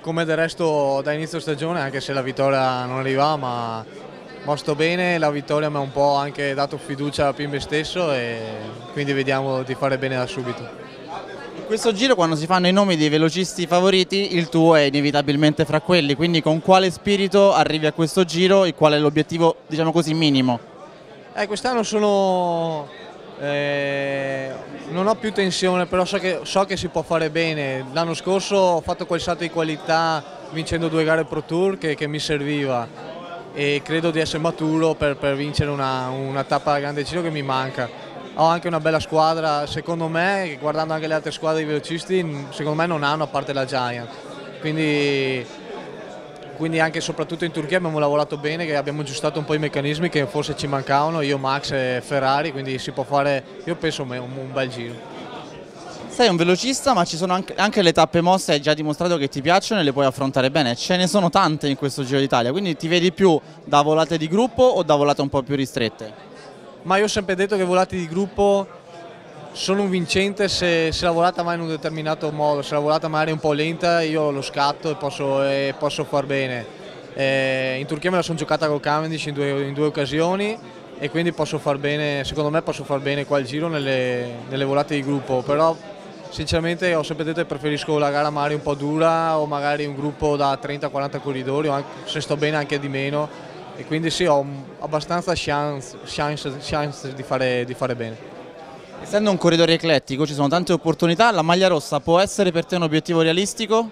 come del resto da inizio stagione, anche se la vittoria non arriva, ma, sto bene, la vittoria mi ha un po' anche dato fiducia in me stesso e quindi vediamo di fare bene da subito. In questo giro quando si fanno i nomi dei velocisti favoriti il tuo è inevitabilmente fra quelli, quindi con quale spirito arrivi a questo giro e qual è l'obiettivo diciamo così minimo? Eh, quest'anno sono eh, non ho più tensione, però so che, so che si può fare bene. L'anno scorso ho fatto quel salto di qualità vincendo due gare Pro Tour che, che mi serviva e credo di essere maturo per, per vincere una, una tappa a grande giro che mi manca. Ho anche una bella squadra, secondo me, guardando anche le altre squadre di velocisti, secondo me non hanno a parte la Giant. Quindi quindi anche e soprattutto in Turchia abbiamo lavorato bene, che abbiamo aggiustato un po' i meccanismi che forse ci mancavano, io, Max e Ferrari, quindi si può fare, io penso, un, un bel giro. Sei un velocista ma ci sono anche, anche, le tappe mosse, hai già dimostrato che ti piacciono e le puoi affrontare bene, ce ne sono tante in questo Giro d'Italia, quindi ti vedi più da volate di gruppo o da volate un po' più ristrette? Ma io ho sempre detto che volate di gruppo sono un vincente se, se la volata va in un determinato modo, se la volata magari un po' lenta io lo scatto e posso, e posso far bene. Eh, in Turchia me la sono giocata con Cavendish in due, in due, occasioni e quindi posso far bene, secondo me posso far bene qua il giro nelle, nelle volate di gruppo, però sinceramente ho sempre detto che preferisco la gara magari un po' dura o magari un gruppo da 30-40 corridori o anche, se sto bene anche di meno e quindi sì ho abbastanza chance, chance, chance di, fare, di fare bene. Essendo un corridore eclettico ci sono tante opportunità, la maglia rossa può essere per te un obiettivo realistico?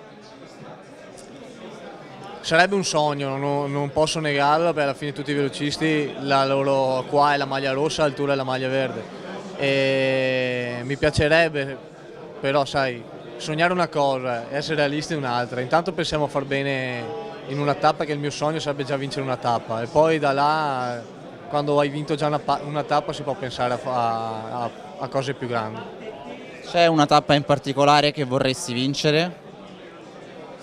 Sarebbe un sogno, non, non posso negarlo, perché alla fine tutti i velocisti, la loro qua è la maglia rossa, l'altura è la maglia verde. E mi piacerebbe, però sai, sognare una cosa, essere realisti un'altra. Intanto pensiamo a far bene in una tappa che il mio sogno sarebbe già vincere una tappa e poi da là quando hai vinto già una, una tappa si può pensare a, a, a cose più grandi. C'è una tappa in particolare che vorresti vincere?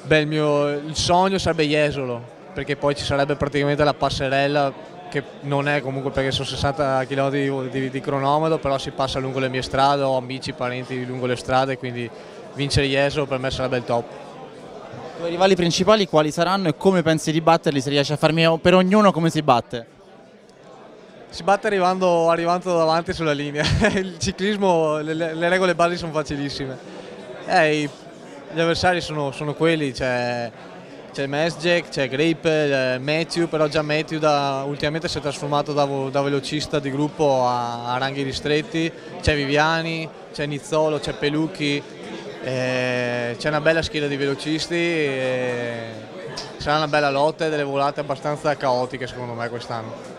Beh, il mio il sogno sarebbe Jesolo, perché poi ci sarebbe praticamente la passerella che non è comunque perché sono 60 km di, di, di cronometro, però si passa lungo le mie strade, ho amici, parenti lungo le strade, quindi vincere Jesolo per me sarebbe il top. I tuoi rivali principali quali saranno e come pensi di batterli? Se riesci a farmi per ognuno come si batte? Si batte arrivando, arrivando davanti sulla linea. Il ciclismo, le, le regole basi sono facilissime. Eh, gli avversari sono, sono quelli, c'è, c'è Mesjek, c'è Grape, Matthew, però già Matthew da, ultimamente si è trasformato da, da velocista di gruppo a, a ranghi ristretti, c'è Viviani, c'è Nizzolo, c'è Pelucchi, eh, c'è una bella schiera di velocisti, eh, sarà una bella lotta e delle volate abbastanza caotiche secondo me quest'anno.